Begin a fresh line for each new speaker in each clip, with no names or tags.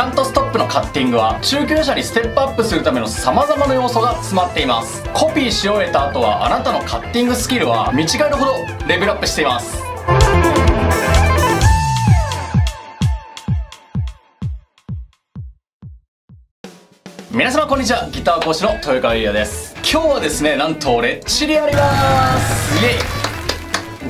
キャントストップのカッティングは中級者にステップアップするための様々な要素が詰まっています。コピーし終えた後はあなたのカッティングスキルは見違えるほどレベルアップしています。皆様こんにちは。ギター講師の豊川優也です。今日はですねなんとレッチリあります。イエイ。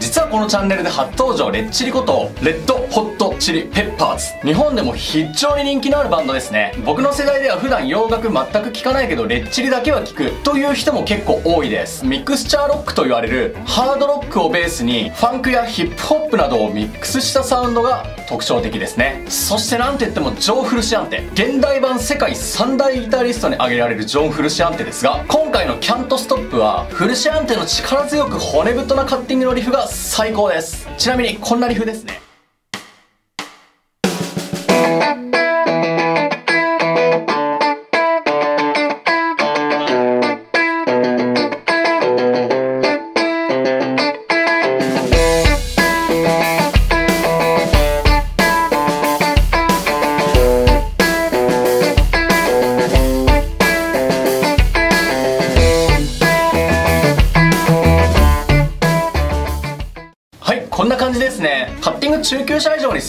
実はこのチャンネルで初登場レッチリことレッドホットチリペッパーズ。日本でも非常に人気のあるバンドですね。僕の世代では普段洋楽全く聴かないけどレッチリだけは聴くという人も結構多いです。ミクスチャーロックと言われるハードロックをベースにファンクやヒップホップなどをミックスしたサウンドが特徴的ですね。そしてなんといってもジョン・フルシアンテ。現代版世界三大ギタリストに挙げられるジョン・フルシアンテですが今回のキャントストップはフルシアンテの力強く骨太なカッティングのリフが最高です。ちなみにこんなリフですね。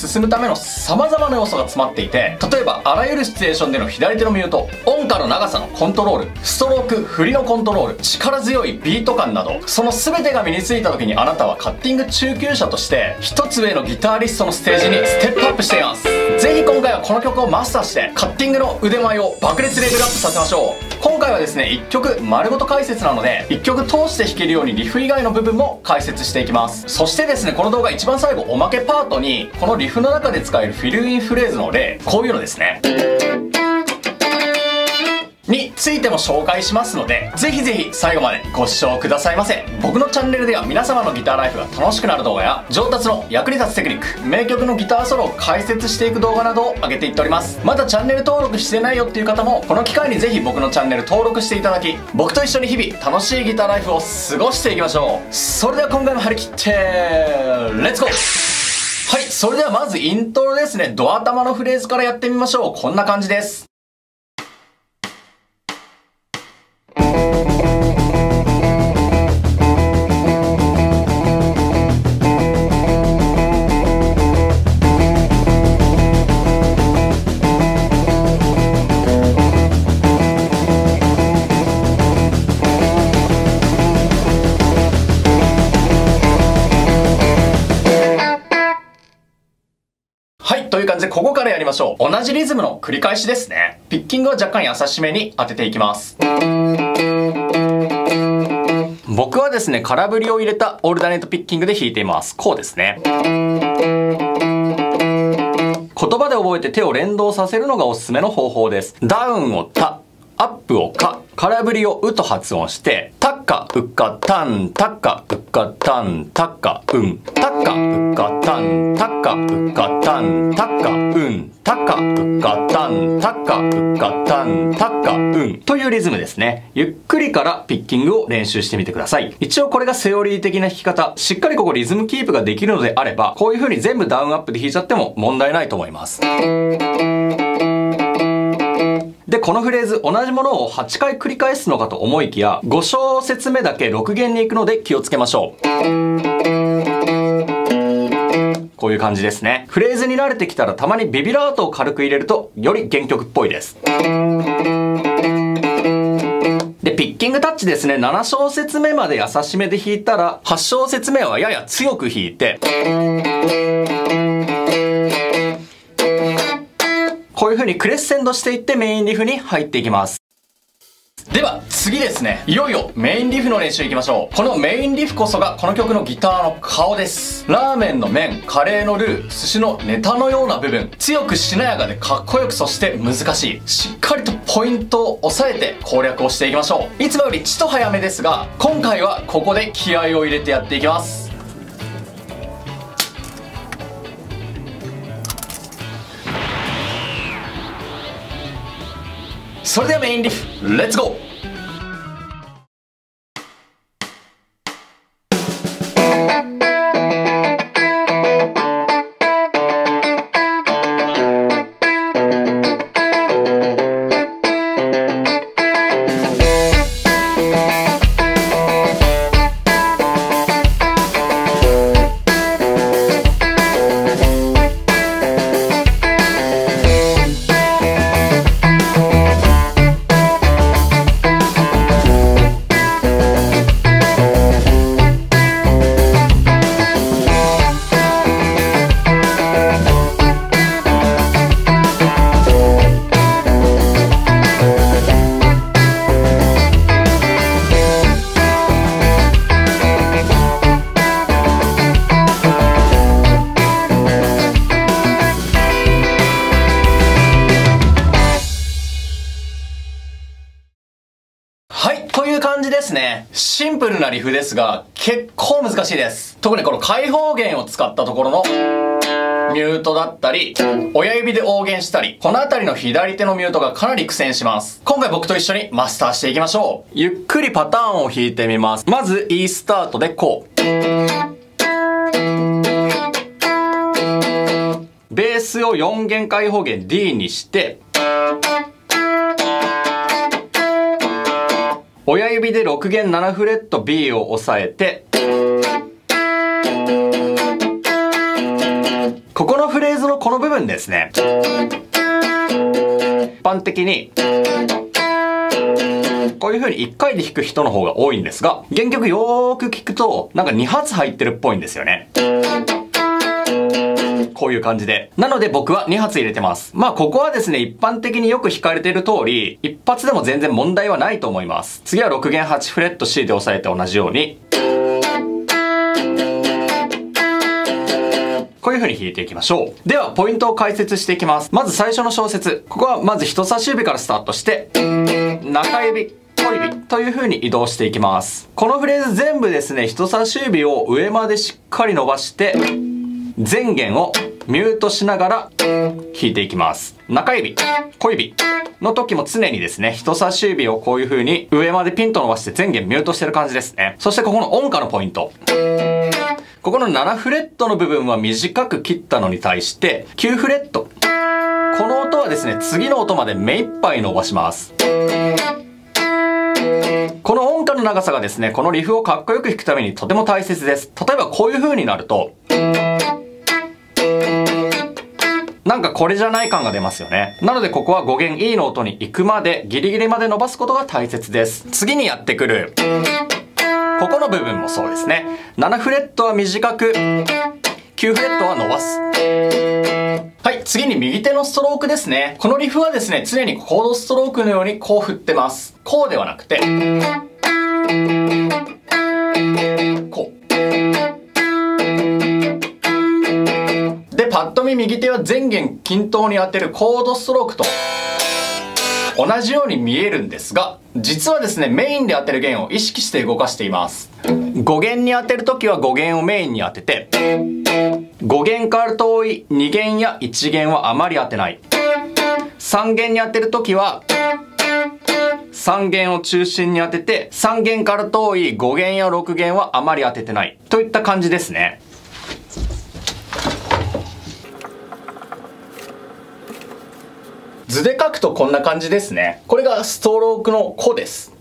進むための様々な要素が詰まっていて例えばあらゆるシチュエーションでの左手のミュート音感の長さのコントロールストローク振りのコントロール力強いビート感などその全てが身についた時にあなたはカッティング中級者として一つ上のギターリストのステージにステップアップしています。ぜひ今回はこの曲をマスターしてカッティングの腕前を爆裂レベルアップさせましょう。今回はですね1曲丸ごと解説なので1曲通して弾けるようにリフ以外の部分も解説していきます。そしてですねこの動画一番最後おまけパートにこのリフの中で使えるフィルインフレーズの例こういうのですね。についても紹介しますので、ぜひぜひ最後までご視聴くださいませ。僕のチャンネルでは皆様のギターライフが楽しくなる動画や、上達の役に立つテクニック、名曲のギターソロを解説していく動画などを上げていっております。まだチャンネル登録してないよっていう方も、この機会にぜひ僕のチャンネル登録していただき、僕と一緒に日々楽しいギターライフを過ごしていきましょう。それでは今回も張り切って、レッツゴーはい、それではまずイントロですね。ドア玉のフレーズからやってみましょう。こんな感じです。りましょう。同じリズムの繰り返しですね。ピッキングは若干優しめに当てていきます。僕はですね、空振りを入れたオルダネットピッキングで弾いています。こうですね。言葉で覚えて手を連動させるのがおすすめの方法です。ダウンをタ、アップをカ、空振りをうと発音して、タッカ、うっか、タン、タッカ、うっか、タン、タッカ、うん。タッカ、うっか、タン、タッカ、うっか、タン、タッカ、うん。タッカ、うっか、タン、タッカ、うっか、タン、タッカ、うん。というリズムですね。ゆっくりからピッキングを練習してみてください。一応これがセオリー的な弾き方。しっかりここリズムキープができるのであれば、こういう風に全部ダウンアップで弾いちゃっても問題ないと思います。で、このフレーズ、同じものを8回繰り返すのかと思いきや、5小節目だけ6弦に行くので気をつけましょう。こういう感じですね。フレーズに慣れてきたらたまにビビラートを軽く入れると、より原曲っぽいです。で、ピッキングタッチですね。7小節目まで優しめで弾いたら、8小節目はやや強く弾いて、こういう風にクレッセンドしていってメインリフに入っていきます。では次ですね。いよいよメインリフの練習いきましょう。このメインリフこそがこの曲のギターの顔です。ラーメンの麺カレーのルー寿司のネタのような部分。強くしなやかでかっこよくそして難しい。しっかりとポイントを押さえて攻略をしていきましょう。いつもよりちと早めですが今回はここで気合を入れてやっていきます。それではメインリフレッツゴー。シンプルなリフですが、結構難しいです。特にこの開放弦を使ったところの、ミュートだったり、親指で応弦したり、この辺りの左手のミュートがかなり苦戦します。今回僕と一緒にマスターしていきましょう。ゆっくりパターンを弾いてみます。まず E スタートでこう。ベースを4弦開放弦 D にして、親指で6弦7フレット B を押さえて、ここのフレーズのこの部分ですね。一般的に、こういう風に1回で弾く人の方が多いんですが、原曲よーく聞くと、なんか2発入ってるっぽいんですよね。こういう感じで。なので僕は2発入れてます。まあここはですね、一般的によく弾かれてる通り、一発でも全然問題はないと思います。次は6弦8フレット C で押さえて同じように。こういう風に弾いていきましょう。では、ポイントを解説していきます。まず最初の小説。ここはまず人差し指からスタートして、中指、小指という風に移動していきます。このフレーズ全部ですね、人差し指を上までしっかり伸ばして、前弦をミュートしながら弾いていきます。中指、小指の時も常にですね、人差し指をこういう風に上までピンと伸ばして前弦ミュートしてる感じですね。そしてここの音感のポイント。ここの7フレットの部分は短く切ったのに対して、9フレット。この音はですね、次の音まで目いっぱい伸ばします。この音感の長さがですね、このリフをかっこよく弾くためにとても大切です。例えばこういう風になると、なんかこれじゃない感が出ますよね。なのでここは5弦 E の音に行くまでギリギリまで伸ばすことが大切です。次にやってくる。ここの部分もそうですね。7フレットは短く、9フレットは伸ばす。はい、次に右手のストロークですね。このリフはですね、常にコードストロークのようにこう振ってます。こうではなくて、こう。パッと見右手は前弦均等に当てるコードストロークと同じように見えるんですが、実はですね、メインで当てる弦を意識して動かしています。5弦に当てるときは5弦をメインに当てて、5弦から遠い2弦や1弦はあまり当てない。3弦に当てるときは、3弦を中心に当てて、3弦から遠い5弦や6弦はあまり当ててない。といった感じですね。図で書くとこんな感じですね。これがストロークの弧です。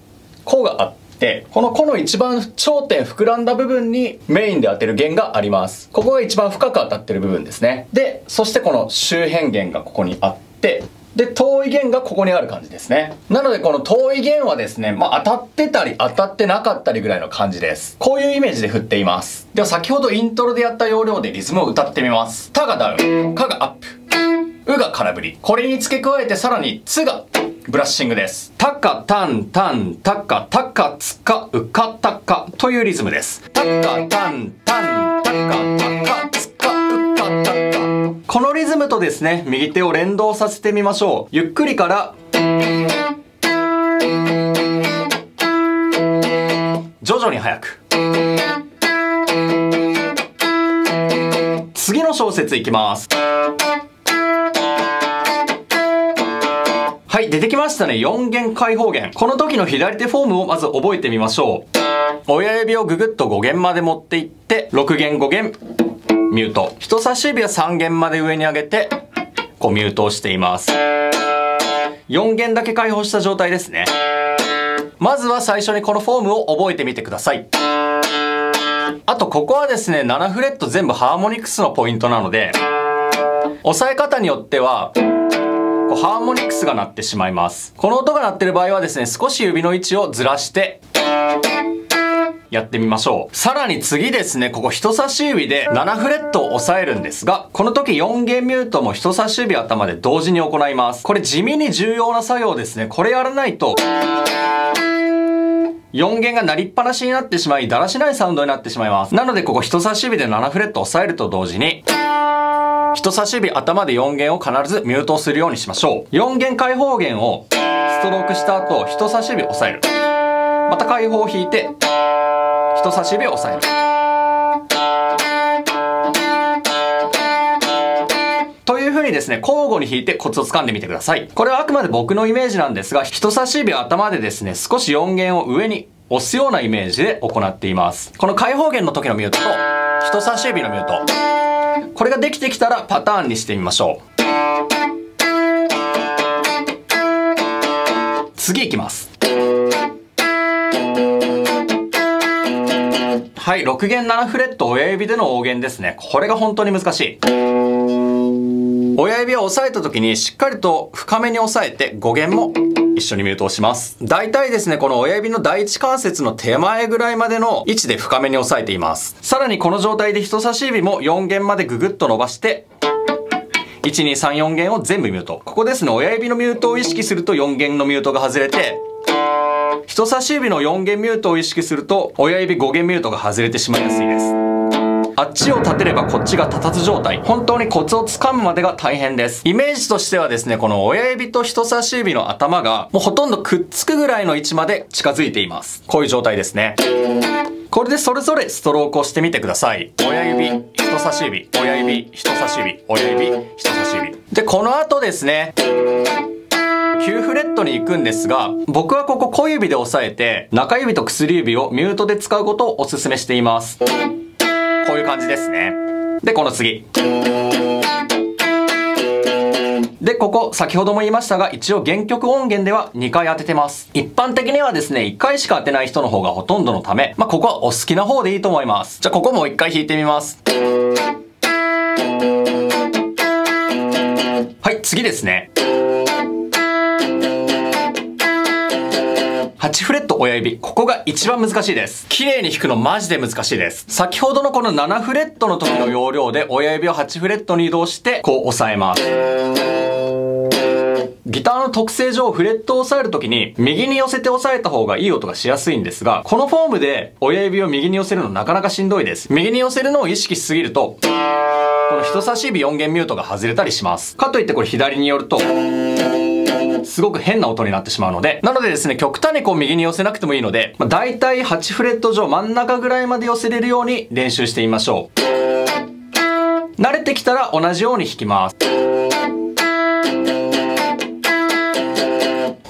弧があって、この弧の一番頂点膨らんだ部分にメインで当てる弦があります。ここが一番深く当たってる部分ですね。で、そしてこの周辺弦がここにあって、で、遠い弦がここにある感じですね。なのでこの遠い弦はですね、まあ当たってたり当たってなかったりぐらいの感じです。こういうイメージで振っています。では先ほどイントロでやった要領でリズムを歌ってみます。タがダウン、カがアップ。うが空振り。これに付け加えてさらにつがブラッシングです。タカタンタンタカタカツカウカタカというリズムです。タカタンタンタカタカツカウカタカ。このリズムとですね、右手を連動させてみましょう。ゆっくりから徐々に速く。次の小節いきます。はい、出てきましたね。4弦開放弦。この時の左手フォームをまず覚えてみましょう。親指をぐぐっと5弦まで持っていって、6弦5弦、ミュート。人差し指は3弦まで上に上げて、こうミュートをしています。4弦だけ開放した状態ですね。まずは最初にこのフォームを覚えてみてください。あとここはですね、7フレット全部ハーモニクスのポイントなので、押さえ方によっては、こうハーモニクスが鳴ってしまいます。この音が鳴ってる場合はですね、少し指の位置をずらして、やってみましょう。さらに次ですね、ここ人差し指で7フレットを押さえるんですが、この時4弦ミュートも人差し指頭で同時に行います。これ地味に重要な作業ですね。これやらないと、4弦が鳴りっぱなしになってしまい、だらしないサウンドになってしまいます。なのでここ人差し指で7フレットを押さえると同時に、人差し指頭で4弦を必ずミュートするようにしましょう。4弦開放弦をストロークした後、人差し指押さえる。また開放を引いて人差し指を押さえる風にですね、交互に弾いてコツを掴んでみてください。これはあくまで僕のイメージなんですが、人差し指を頭でですね、少し4弦を上に押すようなイメージで行っています。この開放弦の時のミュートと、人差し指のミュート。これができてきたらパターンにしてみましょう。次いきます。はい、6弦7フレット親指での大弦ですね。これが本当に難しい。親指を押さえた時にしっかりと深めに押さえて5弦も一緒にミュートをします。大体ですね、この親指の第一関節の手前ぐらいまでの位置で深めに押さえています。さらにこの状態で人差し指も4弦までググッと伸ばして、1、2、3、4弦を全部ミュート。ここですね、親指のミュートを意識すると4弦のミュートが外れて、人差し指の4弦ミュートを意識すると、親指5弦ミュートが外れてしまいやすいです。あっちを立てればこっちが立たず状態。本当にコツをつかむまでが大変です。イメージとしてはですね、この親指と人差し指の頭がもうほとんどくっつくぐらいの位置まで近づいています。こういう状態ですね。これでそれぞれストロークをしてみてください。親指、人差し指、親指、人差し指、親指、人差し指。で、この後ですね、9フレットに行くんですが、僕はここ小指で押さえて、中指と薬指をミュートで使うことをお勧めしています。こういう感じですね。で、この次。で、ここ、先ほども言いましたが、一応原曲音源では2回当ててます。一般的にはですね、1回しか当てない人の方がほとんどのため、まあ、ここはお好きな方でいいと思います。じゃあ、ここもう1回弾いてみます。はい、次ですね。8フレット親指。ここが一番難しいです。綺麗に弾くのマジで難しいです。先ほどのこの7フレットの時の要領で親指を8フレットに移動して、こう押さえます。ギターの特性上フレットを押さえるときに右に寄せて押さえた方がいい音がしやすいんですが、このフォームで親指を右に寄せるのなかなかしんどいです。右に寄せるのを意識しすぎると、この人差し指4弦ミュートが外れたりします。かといってこれ左に寄ると、すごく変な音になってしまうので、なのでですね、極端にこう右に寄せなくてもいいので、まあ、大体8フレット上真ん中ぐらいまで寄せれるように練習してみましょう。慣れてきたら同じように弾きます。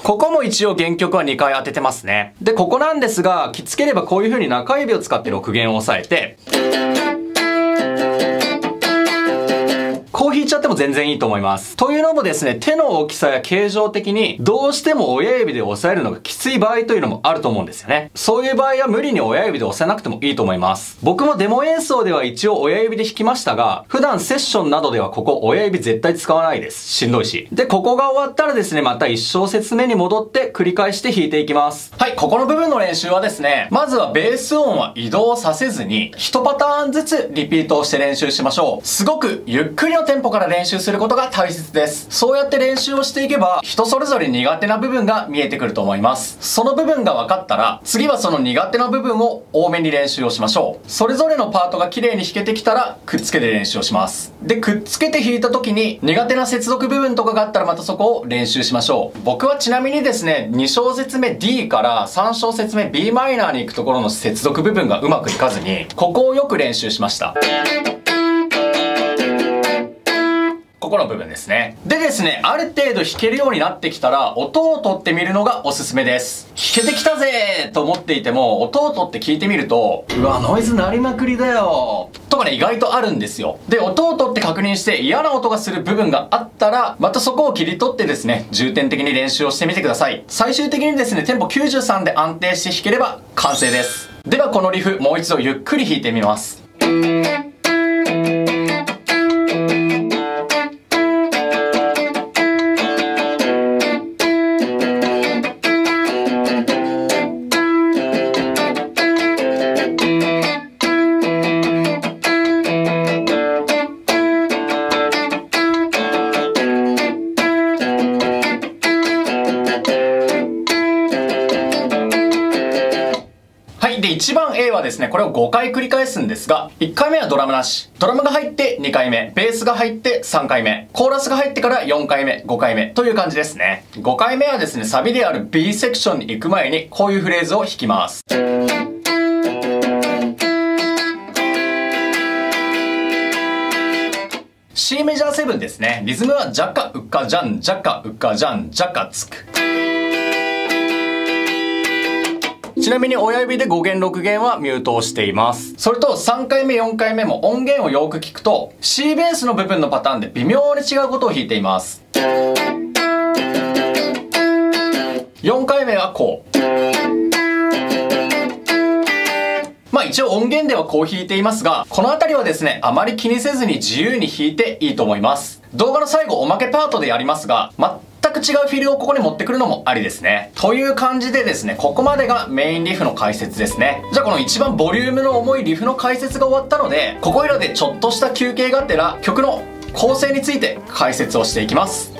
ここも一応原曲は2回当ててますね。で、ここなんですが、きつければこういう風に中指を使って6弦を押さえて、こう弾いちゃっても全然いいと思います。というのもですね、手の大きさや形状的にどうしても親指で押さえるのがきつい場合というのもあると思うんですよね。そういう場合は無理に親指で押さなくてもいいと思います。僕もデモ演奏では一応親指で弾きましたが、普段セッションなどではここ親指絶対使わないです。しんどいし。で、ここが終わったらですね、また1小節目に戻って繰り返して弾いていきます。はい、ここの部分の練習はですね、まずはベース音は移動させずに、1パターンずつリピートをして練習しましょう。すごくゆっくりのテンポから練習することが大切です。そうやって練習をしていけば、人それぞれ苦手な部分が見えてくると思います。その部分が分かったら、次はその苦手な部分を多めに練習をしましょう。それぞれのパートが綺麗に弾けてきたら、くっつけて練習をします。で、くっつけて弾いた時に、苦手な接続部分とかがあったらまたそこを練習しましょう。僕はちなみにですね、2小節目 D から3小節目 b マイナーに行くところの接続部分がうまくいかずに、ここをよく練習しました。この部分ですね。でですね、ある程度弾けるようになってきたら、音を取ってみるのがおすすめです。弾けてきたぜと思っていても、音を取って聞いてみると、うわ、ノイズ鳴りまくりだよとかね、意外とあるんですよ。で、音を取って確認して嫌な音がする部分があったら、またそこを切り取ってですね、重点的に練習をしてみてください。最終的にですね、テンポ93で安定して弾ければ完成です。ではこのリフ、もう一度ゆっくり弾いてみます。で、1番 A はですね、これを5回繰り返すんですが、1回目はドラムなし。ドラムが入って2回目、ベースが入って3回目、コーラスが入ってから4回目、5回目という感じですね。5回目はですね、サビである B セクションに行く前に、こういうフレーズを弾きます。C メジャー7ですね。リズムはジャカウッカジャン、ジャカウッカジャン、ジャカつく。ちなみに親指で5弦6弦はミュートをしています。それと3回目4回目も音源をよく聞くと C ベースの部分のパターンで微妙に違うことを弾いています。4回目はこう。まあ一応音源ではこう弾いていますが、この辺りはですね、あまり気にせずに自由に弾いていいと思います。動画の最後おまけパートでやりますが、違うフィルをここに持ってくるのもありですね。という感じでですね、ここまでがメインリフの解説ですね。じゃあこの一番ボリュームの重いリフの解説が終わったので、ここいらでちょっとした休憩がてら曲の構成について解説をしていきます。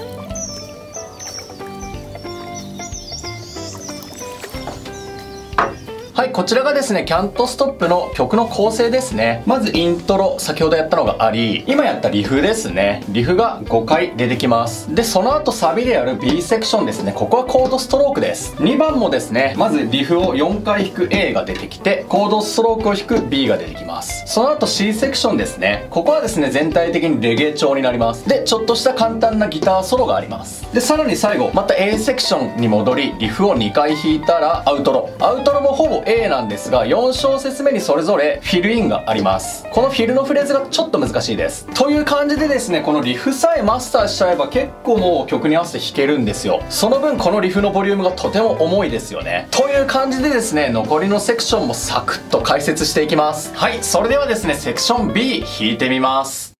はい、こちらがですね、キャントストップの曲の構成ですね。まずイントロ、先ほどやったのがあり、今やったリフですね。リフが5回出てきます。で、その後サビでやる B セクションですね。ここはコードストロークです。2番もですね、まずリフを4回弾く A が出てきて、コードストロークを弾く B が出てきます。その後 C セクションですね。ここはですね、全体的にレゲエ調になります。で、ちょっとした簡単なギターソロがあります。で、さらに最後、また A セクションに戻り、リフを2回弾いたらアウトロ。アウトロもほぼ A A なんですが4小節目にそれぞれフィルインがあります。このフィルのフレーズがちょっと難しいです。という感じでですねこのリフさえマスターしちゃえば結構もう曲に合わせて弾けるんですよ。その分このリフのボリュームがとても重いですよね。という感じでですね残りのセクションもサクッと解説していきます。はいそれではですねセクション B 弾いてみます。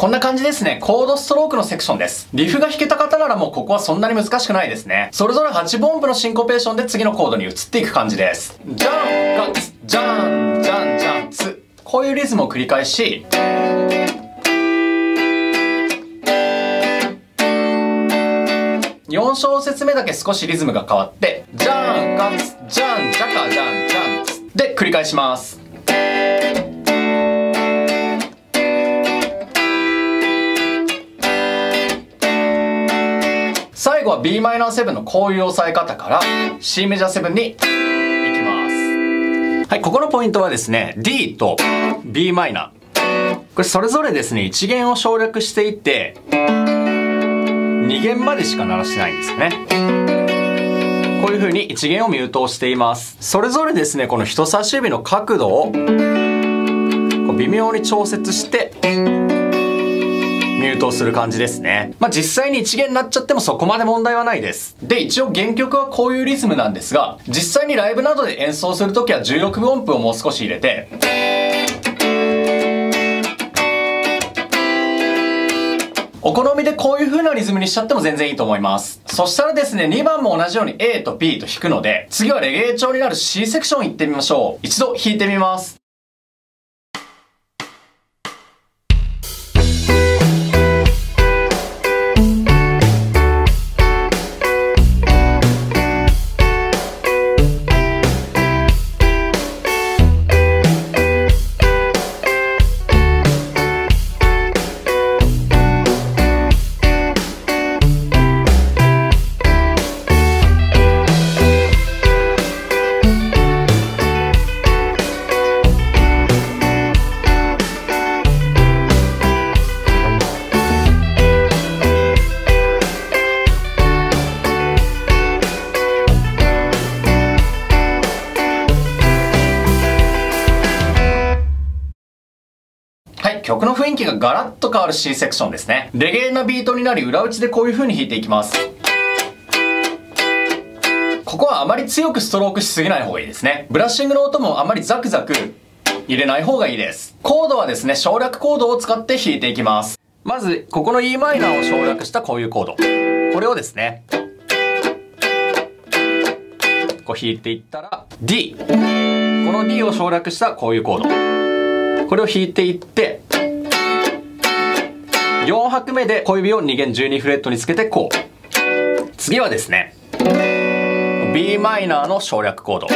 こんな感じですね。コードストロークのセクションです。リフが弾けた方ならもうここはそんなに難しくないですね。それぞれ8分音符のシンコペーションで次のコードに移っていく感じです。ジャン、ガッツ、ジャン、ジャン、ジャン、ツ。こういうリズムを繰り返し、4小節目だけ少しリズムが変わって、ジャン、ガッツ、ジャン、ジャカ、ジャン、ジャン、ツ。で、繰り返します。最後は Bm7 のこういう押さえ方から C メジャー7に行きます。はい、ここのポイントはですね、D と Bm。これそれぞれですね、1弦を省略していって、2弦までしか鳴らしてないんですよね。こういう風に1弦をミュートをしています。それぞれですね、この人差し指の角度を微妙に調節して、ミュートをする感じですね。まあ、実際に一元になっちゃってもそこまで問題はないです。で、一応原曲はこういうリズムなんですが、実際にライブなどで演奏するときは16分音符をもう少し入れて、お好みでこういう風なリズムにしちゃっても全然いいと思います。そしたらですね、2番も同じように A と B と弾くので、次はレゲエ調になる C セクション行ってみましょう。一度弾いてみます。曲の雰囲気がガラッと変わる C セクションですね。レゲエなビートになり裏打ちでこういう風に弾いていきます。ここはあまり強くストロークしすぎない方がいいですね。ブラッシングの音もあまりザクザク入れない方がいいです。コードはですね、省略コードを使って弾いていきます。まず、ここの e マイナーを省略したこういうコード。これをですね、こう弾いていったら、D。この D を省略したこういうコード。これを弾いていって、4拍目で小指を2弦12フレットにつけてこう。次はですね、b マイナーの省略コード。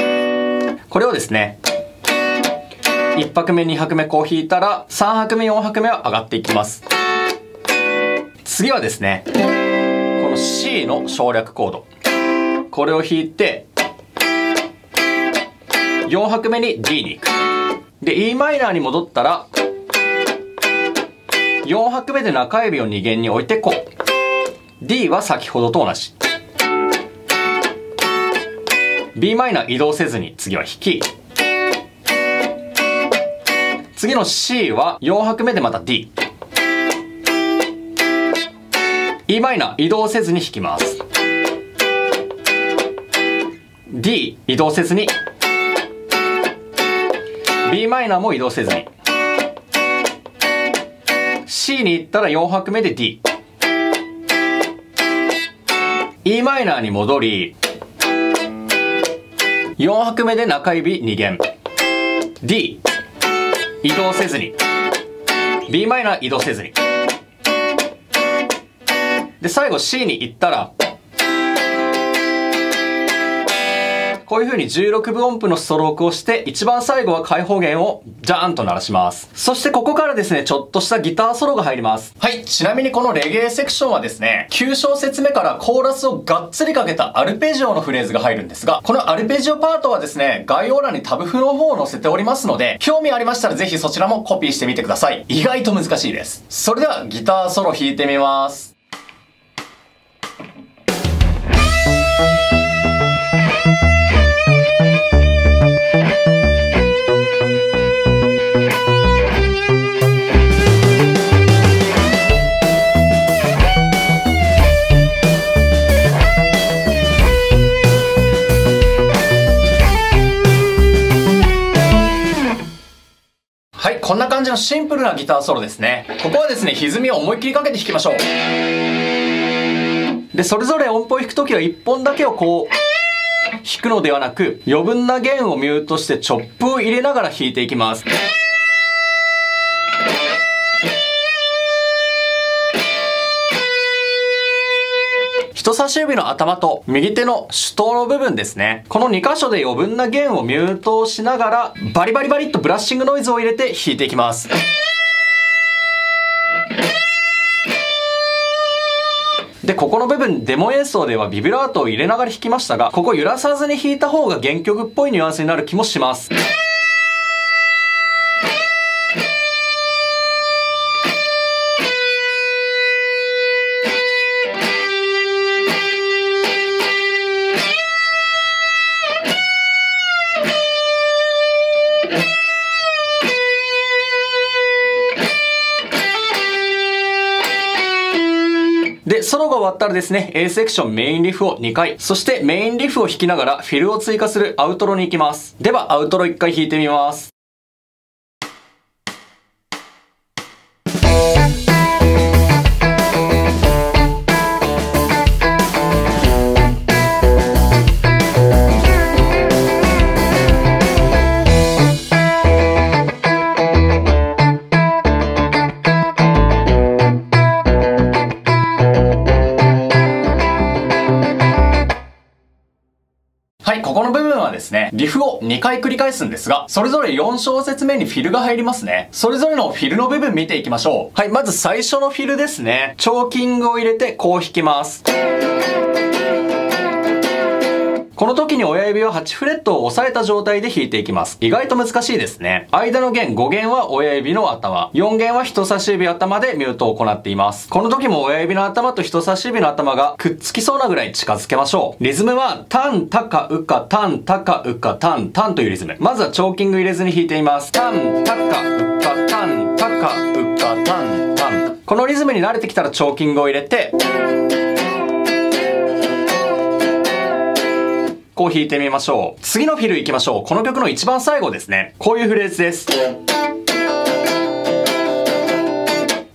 これをですね、1拍目2拍目こう弾いたら、3拍目4拍目は上がっていきます。次はですね、この C の省略コード。これを弾いて、4拍目に D に行く。で、e マイナーに戻ったら、4拍目で中指を2弦に置いてこう。D は先ほどと同じ。b マイナー移動せずに次は弾き。次の C は4拍目でまた D。e マイナー移動せずに弾きます。D 移動せずに b マイナーも移動せずに C に行ったら4拍目で D e マイナーに戻り4拍目で中指2弦。D 移動せずに。B マイナー移動せずに。で最後 C に行ったらこういう風に16分音符のストロークをして、一番最後は開放弦をジャーンと鳴らします。そしてここからですね、ちょっとしたギターソロが入ります。はい、ちなみにこのレゲエセクションはですね、9小節目からコーラスをがっつりかけたアルペジオのフレーズが入るんですが、このアルペジオパートはですね、概要欄にタブ譜の方を載せておりますので、興味ありましたらぜひそちらもコピーしてみてください。意外と難しいです。それではギターソロ弾いてみます。感じのシンプルなギターソロですね。ここはですね、歪みを思いっきりかけて弾きましょう。で、それぞれ音符を弾くときは1本だけをこう、弾くのではなく、余分な弦をミュートしてチョップを入れながら弾いていきます。人差し指の頭と右手の手刀の部分ですね。この2箇所で余分な弦をミュートしながら、バリバリバリっとブラッシングノイズを入れて弾いていきます。で、ここの部分、デモ演奏ではビブラートを入れながら弾きましたが、ここ揺らさずに弾いた方が原曲っぽいニュアンスになる気もします。ったらですね、A セクションメインリフを2回、そしてメインリフを弾きながらフィルを追加するアウトロに行きます。では、アウトロ1回弾いてみます。はい、ここの部分はですね、リフを2回繰り返すんですが、それぞれ4小節目にフィルが入りますね。それぞれのフィルの部分見ていきましょう。はい、まず最初のフィルですね。チョーキングを入れてこう弾きます。この時に親指は8フレットを押さえた状態で弾いていきます。意外と難しいですね。間の弦5弦は親指の頭、4弦は人差し指頭でミュートを行っています。この時も親指の頭と人差し指の頭がくっつきそうなぐらい近づけましょう。リズムは、タン、タカ、ウカ、タン、タカ、ウカ、タン、タンというリズム。まずはチョーキング入れずに弾いています。タン、タカ、ウカ、タン、タカ、ウカ、タン、タン。このリズムに慣れてきたらチョーキングを入れて、こう弾いてみましょう。次のフィル行きましょう。この曲の一番最後ですね。こういうフレーズです。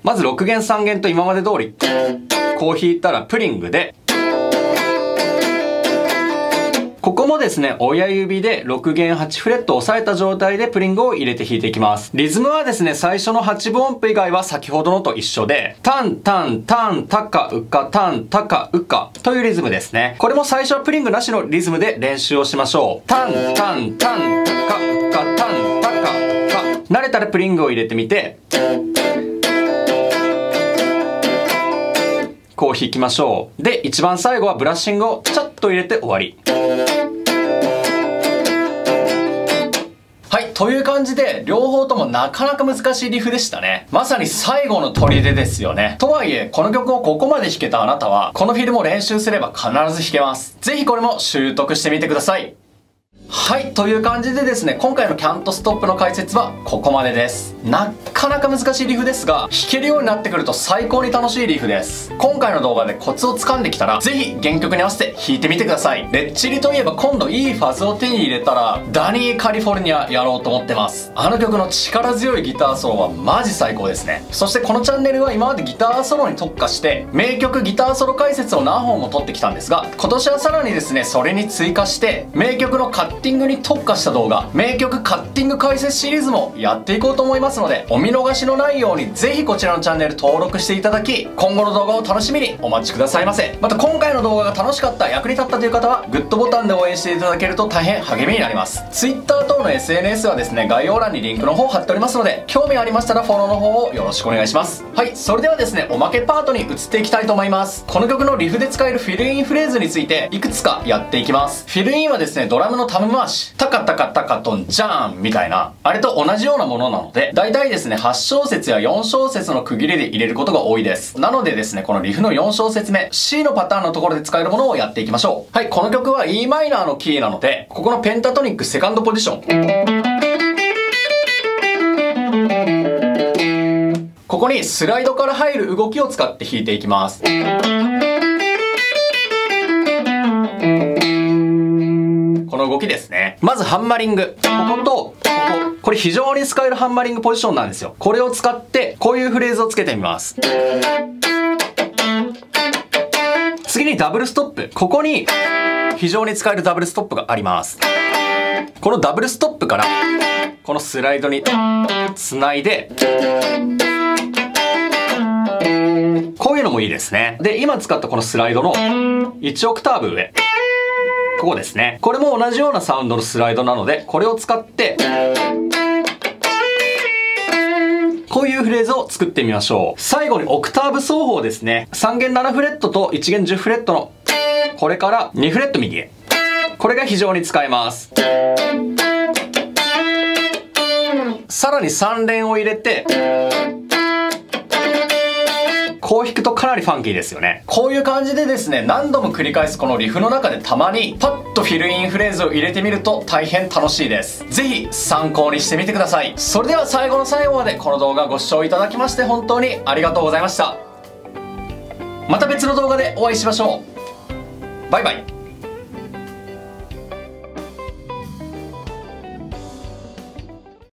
まず6弦3弦と今まで通り、こう弾いたらプリングで、ここもですね、親指で6弦8フレットを押さえた状態でプリングを入れて弾いていきます。リズムはですね、最初の8分音符以外は先ほどのと一緒で、タンタンタンタカウカタンタカウカというリズムですね。これも最初はプリングなしのリズムで練習をしましょう。タンタンタンタカウカタンタカウカ。慣れたらプリングを入れてみて、こう弾きましょう。で、一番最後はブラッシングをちょっと入れて終わり。という感じで、両方ともなかなか難しいリフでしたね。まさに最後の砦ですよね。とはいえ、この曲をここまで弾けたあなたは、このフィルムを練習すれば必ず弾けます。ぜひこれも習得してみてください。はい、という感じでですね、今回のキャントストップの解説はここまでです。なかなか難しいリフですが、弾けるようになってくると最高に楽しいリフです。今回の動画でコツをつかんできたら、ぜひ原曲に合わせて弾いてみてください。レッチリといえば今度いいファズを手に入れたら、ダニーカリフォルニアやろうと思ってます。あの曲の力強いギターソロはマジ最高ですね。そしてこのチャンネルは今までギターソロに特化して、名曲ギターソロ解説を何本も撮ってきたんですが、今年はさらにですね、それに追加して、名曲のカッティングに特化した動画名曲カッティング解説シリーズもやっていこうと思いますのでお見逃しのないようにぜひこちらのチャンネル登録していただき今後の動画を楽しみにお待ちくださいませ。また今回の動画が楽しかった役に立ったという方はグッドボタンで応援していただけると大変励みになります。Twitter 等の SNS はですね概要欄にリンクの方貼っておりますので興味ありましたらフォローの方をよろしくお願いします。はいそれではですねおまけパートに移っていきたいと思います。この曲のリフで使えるフィルインフレーズについていくつかやっていきます。フィルインはですねドラムのタム回しタカタカタカトンじゃーんみたいな、あれと同じようなものなので、大体ですね、8小節や4小節の区切りで入れることが多いです。なのでですね、このリフの4小節目、C のパターンのところで使えるものをやっていきましょう。はい、この曲は e マイナーのキーなので、ここのペンタトニックセカンドポジション。ここにスライドから入る動きを使って弾いていきます。の動きですね。まずハンマリング。ここと、ここ。これ非常に使えるハンマリングポジションなんですよ。これを使って、こういうフレーズをつけてみます。次にダブルストップ。ここに、非常に使えるダブルストップがあります。このダブルストップから、このスライドに、つないで、こういうのもいいですね。で、今使ったこのスライドの1オクターブ上。ここですね。これも同じようなサウンドのスライドなので、これを使って、こういうフレーズを作ってみましょう。最後にオクターブ奏法ですね。3弦7フレットと1弦10フレットの、これから2フレット右へ。これが非常に使えます。さらに3連を入れて、こう弾くとかなりファンキーですよね。こういう感じでですね、何度も繰り返すこのリフの中でたまにパッとフィルインフレーズを入れてみると大変楽しいです。ぜひ参考にしてみてください。それでは最後の最後までこの動画ご視聴いただきまして本当にありがとうございました。また別の動画でお会いしましょう。バイバイ。